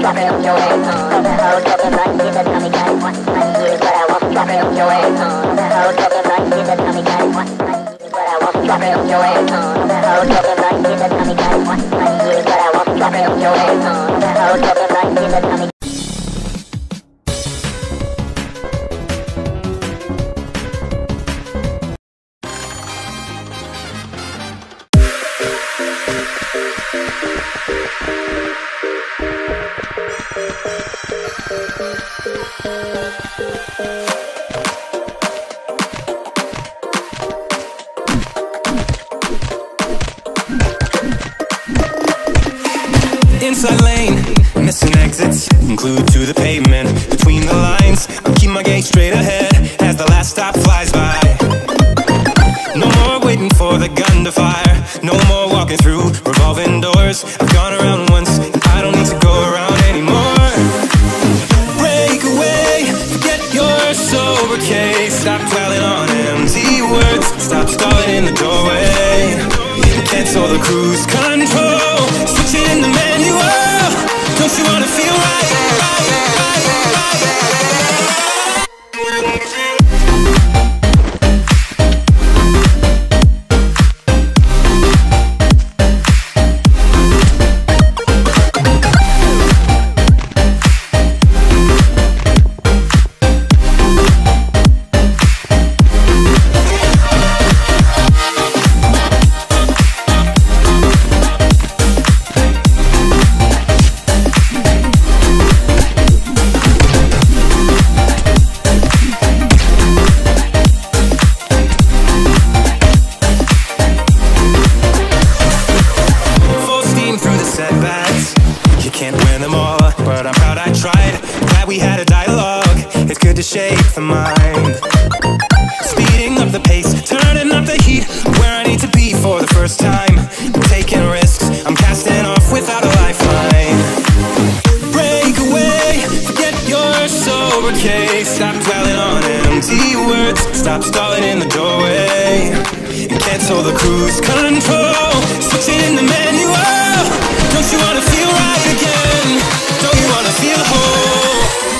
dropping your ass on the hoe talking like shit that tell me got but I won't it on your ass on the hoe talking like shit that tell me got but I won't on your ass on the hoe talking like shit that but I on the hoe talking Inside lane, missing exits, glued to the pavement. Between the lines, I'm keeping my gaze straight ahead as the last stop flies by. No more waiting for the gun to fire. No more walking through revolving doors. I've gone around once, and I don't need to go around anymore. Break away, forget your sober case. Stop dwelling on empty words. Stop stalling in the doorway. Cancel the cruise control. Case. Stop dwelling on empty words. Stop stalling in the doorway. And cancel the cruise control. Switch it in the manual. Don't you wanna feel right again? Don't you wanna feel whole?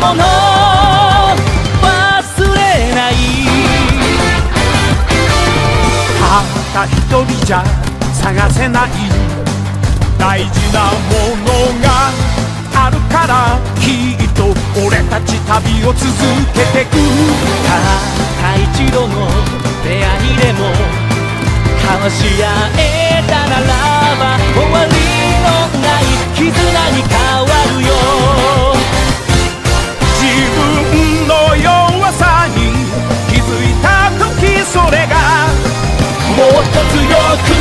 もの忘れない。たった一人じゃ探せない。大事なものがあるからきっと俺たち旅を続けてく。たった一度の出会いでも交わし合えたならば終わりのない絆に変わ分の弱さに気づいた時それがもっと強く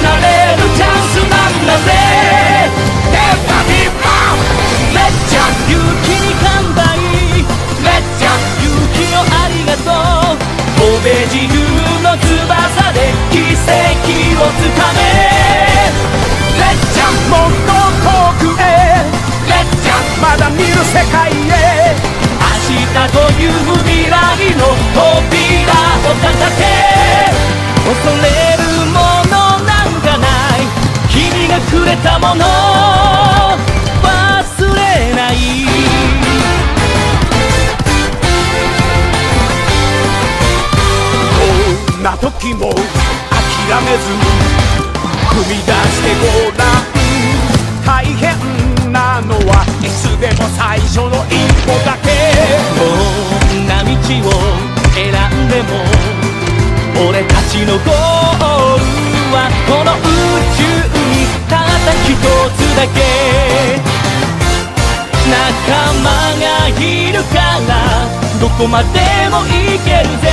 こまでも行けるぜ。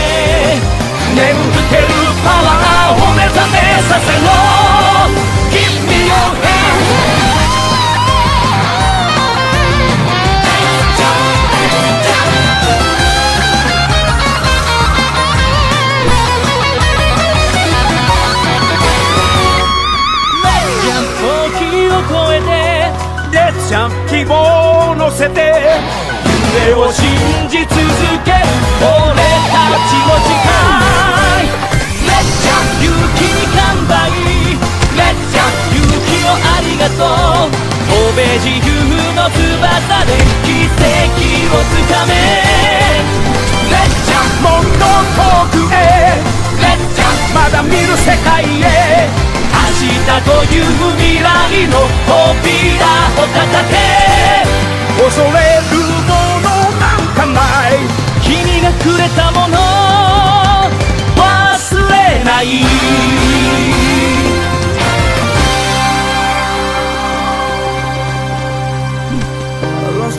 眠ってるパワーを目覚めさせろ。Give me your hand 希望を乗せて夢を信じ続自由の翼で奇跡をつかめ。めっちゃもっと遠くへ。めっちゃまだ見る世界へ。明日という未来の扉を叩け。恐れるものなんかない。君がくれたもの。忘れない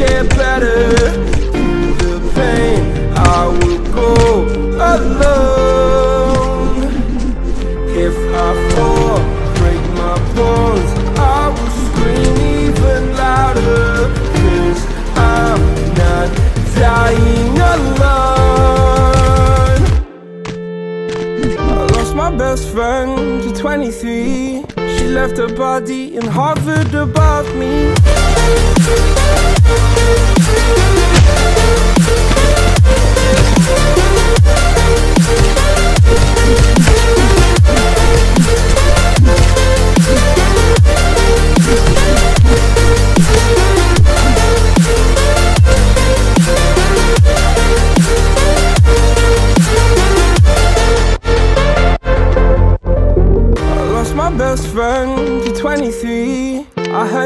get better. Through the pain, I will go alone. If I fall, break my bones, I will scream even louder. Cause I'm not dying alone. I lost my best friend to 23. She left her body in Harvard above me. Best friend to 23.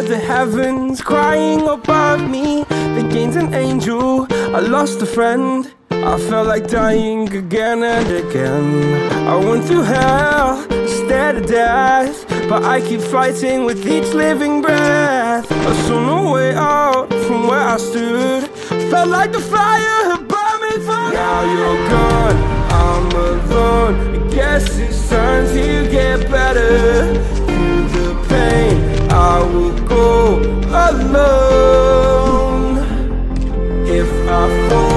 The heavens crying above me. They gained an angel. I lost a friend. I felt like dying again and again. I went through hell, stared at death. But I keep fighting with each living breath. I saw no way out from where I stood. Felt like the fire had burned me for Now you're gone, I'm alone I guess it's time to get better I would go alone if I fall.